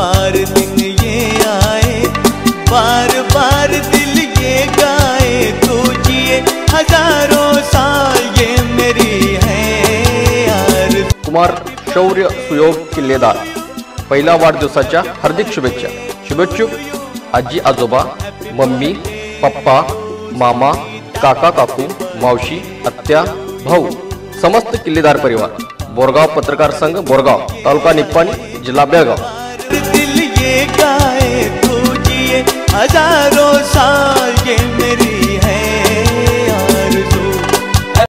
बार दिन ये आए, बार बार दिल ये गाए, तू जिए हज़ारों साल ये मेरी है यार। कुमार, शौर्य सुयोग किल्लेदार पहिल्या वाढदिवसाच्या हार्दिक शुभेच्छा। शुभेच्छुक आजी आजोबा, मम्मी, पप्पा, मामा, काका, काकू, मावशी, आत्या, भाऊ, समस्त किल्लेदार परिवार, बोरगाव पत्रकार संघ, बोरगाव, तालुका निप्पाणी, जिल्हा बेळगाव। दिल